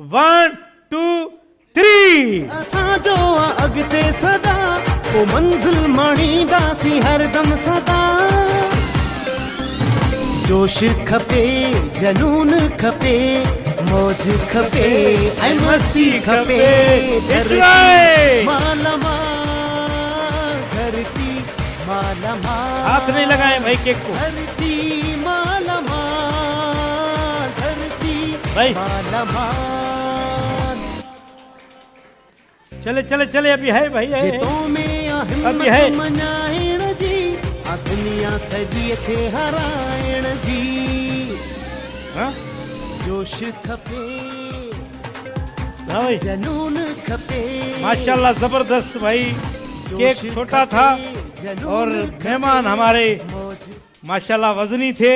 One two three असांजो अॻिते सदा पोइ मंज़िल माणींदासीं हरदम सदा। जोश खपे जनून खपे मौज खपे ऐं मस्ती खपे Enjoy! माला माल धरती माला हाथ नहीं लगाए भाई केक को। धरती माला माल धरती भाई। माला चले चले चले अभी है भाई है, अभी है। हाँ? जोश खपे हाँ जनून खपे। माशाल्लाह ज़बरदस्त भाई। केक छोटा था और मेहमान हमारे माशाल्लाह वजनी थे।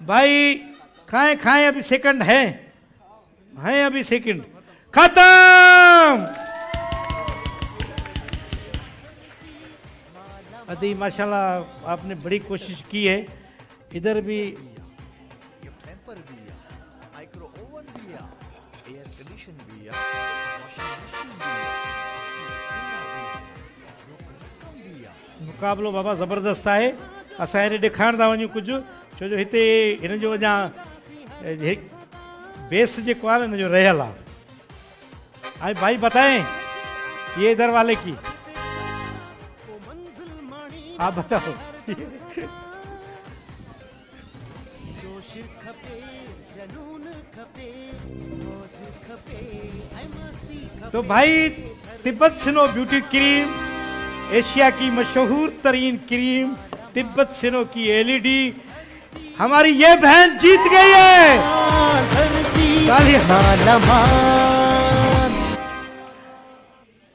भाई खाए खाए अभी सेकंड है। है अभी सेकंड खत्म! अदी माशाल्लाह, आपने बड़ी कोशिश की है। इधर भी मुक़ाबिलो बाबा ज़बरदस्त आहे। असां हेॾे ॾेखारण था वञूं कुझु। छो जो हिते हिन जो अञा हे- बेस जेको जो रहियल आहे हाणे भाई बताएँ ये इधर वाले की। आप बताओ। तो भाई Tibet Snow beauty cream Asia की मशहूर तरीन क्रीम तिब्बत सिनो की एलईडी। हमारी ये बहन जीत गई है।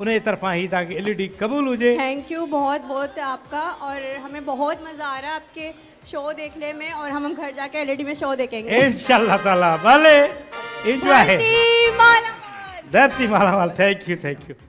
उन तरफा ही तव्हांखे एल ई डी क़बूल हुजे थैंक यू बहुत बहुत आपका। और हमें बहुत मज़ा आ रहा है आपके शो देखने में और हम हम घर जाके एलईडी में शो देखेंगे। इंशाल्लाह ताला भले। धरती माला। माल थैंक यू थैंक यू